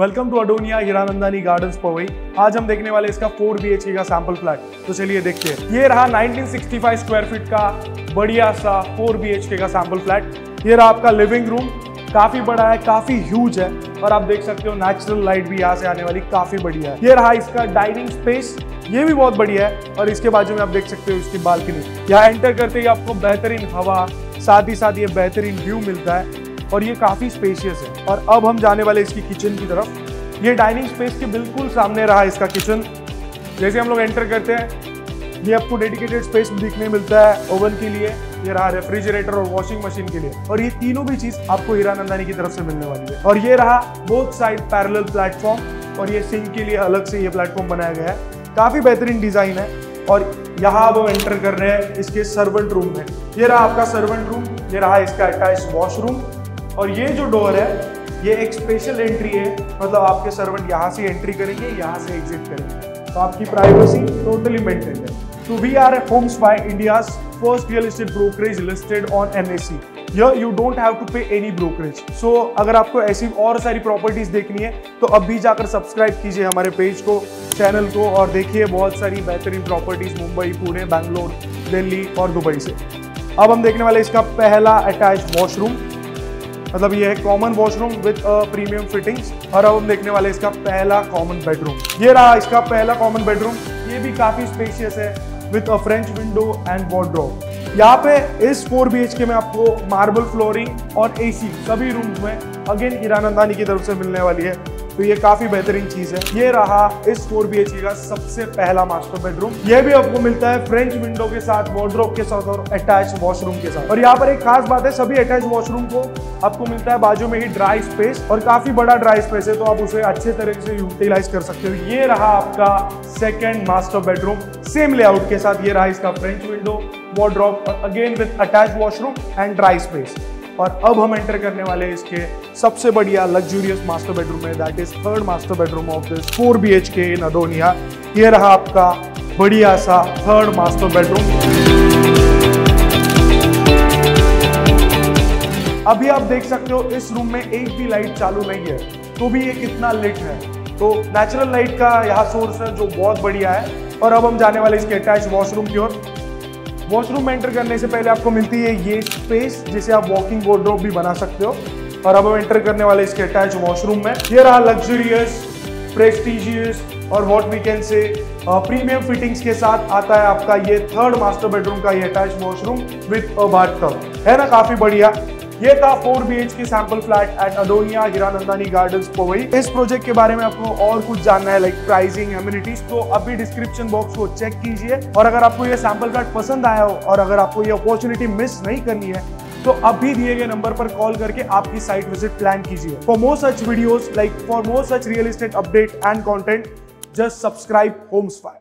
Welcome to Adonia Hiranandani Gardens Powai आज हम देखने वाले इसका 4 बीएचके का सैंपल फ्लैट तो चलिए देखते हैं ये रहा 1965 स्क्वायर फीट का बढ़िया सा 4 बीएचके का सैंपल फ्लैट ये रहा आपका लिविंग रूम काफ़ी बड़ा है, काफ़ी ह्यूज है और आप देख सकते हो नेचुरल लाइट भी यहाँ से आने वाली काफ़ी बढ़िया है। ये रहा इसका डाइनिंग स्पेस ये भी बहुत बढ़िया है और इसके बाजू में आप देख सकते हो इसकी बालकनी यहाँ एंटर करते ही आपको बेहतरीन हवा, साथ ही साथ ये बेहतरीन व्यू मिलता है। और ये काफ़ी स्पेशियस है। और अब हम जाने वाले इसकी किचन की तरफ़। ये डाइनिंग स्पेस के बिल्कुल सामने रहा इसका किचन जैसे हम लोग एंटर करते हैं, ये आपको डेडिकेटेड स्पेस दिखने मिलता है ओवन के लिए, ये रहा रेफ्रिजरेटर और वॉशिंग मशीन के लिए। और ये तीनों भी चीज़ आपको हीरानंदानी की तरफ़ से मिलने वाली है। और ये रहा बोथ साइड पैरेलल प्लेटफॉर्म और ये सिंक के लिए अलग से ये प्लेटफॉर्म बनाया गया है। काफ़ी बेहतरीन डिज़ाइन है, और यहाँ अब हम एंटर कर रहे हैं इसके सर्वेंट रूम में। ये रहा आपका सर्वेंट रूम ये रहा इसका अटैच वॉशरूम और ये जो डोर है, ये एक स्पेशल एंट्री है। मतलब आपके सर्वेंट यहाँ से एंट्री करेंगे, यहाँ से एग्जिट करेंगे। तो आपकी प्राइवेसी टोटली मेंटेन है। तो we are a homes by India first real estate brokerage listed on NSC Here you don't have to pay any brokerage. So अगर आपको ऐसी और सारी प्रॉपर्टीज़ देखनी है तो अभी जाकर सब्सक्राइब कीजिए हमारे पेज को चैनल को और देखिए बहुत सारी बेहतरीन प्रॉपर्टीज़ मुंबई, पुणे, बैंगलोर, दिल्ली और दुबई से। अब हम देखने वाले इसका पहला अटैच वॉशरूम मतलब ये है common washroom with premium fittings और अब हम देखने वाले इसका पहला कॉमन बेडरूम ये रहा इसका पहला कॉमन बेडरूम ये भी काफ़ी स्पेशियस है with a French window and wardrobe यहाँ पे इस फोर बी के में आपको मार्बल फ्लोरिंग और एसी सभी रूम्स में अगेन हीरानंदानी की तरफ़ से मिलने वाली है। तो ये काफ़ी बेहतरीन चीज़ है। ये रहा इस फोर बी का सबसे पहला मास्टर बेडरूम ये भी आपको मिलता है फ्रेंच विंडो के साथ वार्ड्रोब के साथ और अटैच वॉशरूम के साथ। और यहाँ पर एक खास बात है, सभी अटैच वॉशरूम को आपको मिलता है बाजू में ही ड्राई स्पेस और काफ़ी बड़ा ड्राई स्पेस है तो आप उसे अच्छे तरीके से यूटिलाइज कर सकते हो। ये रहा आपका second master bedroom same layout के साथ ये रहा इसका French window wardrobe again with attach washroom and dry space और अब हम एंटर करने वाले हैं इसके सबसे बढ़िया लग्जूरियस मास्टर बेडरूम है that is third master bedroom of this four B H K in Adonia ये रहा आपका बढ़िया सा थर्ड मास्टर बेडरूम अभी आप देख सकते हो इस रूम में एक भी लाइट चालू नहीं है तो भी ये कितना लिट है। तो नेचुरल लाइट का यहाँ सोर्स है जो बहुत बढ़िया है। और अब हम जाने वाले इसके अटैच वॉशरूम की ओर। वॉशरूम में एंटर करने से पहले आपको मिलती है ये स्पेस जिसे आप वॉकिंग वार्डरोब भी बना सकते हो। और अब हम एंटर करने वाले इसके अटैच वॉशरूम में। ये रहा लग्जरियस प्रेस्टिजियस और what we can say premium fittings के साथ आता है आपका ये थर्ड मास्टर बेडरूम का ये attach washroom with a bath है ना? काफ़ी बढ़िया। ये था four B H K sample flat at Adonia Hiranandani Garden Powai इस प्रोजेक्ट के बारे में आपको और कुछ जानना है लाइक प्राइसिंग एम्यूनिटीज तो अभी डिस्क्रिप्शन बॉक्स को चेक कीजिए। और अगर आपको ये सैंपल फ्लैट पसंद आया हो और अगर आपको ये अपॉर्चुनिटी मिस नहीं करनी है तो अभी दिए गए नंबर पर कॉल करके आपकी साइट विज़िट प्लान कीजिए। For more such videos like for more such real estate update and content just subscribe homes fire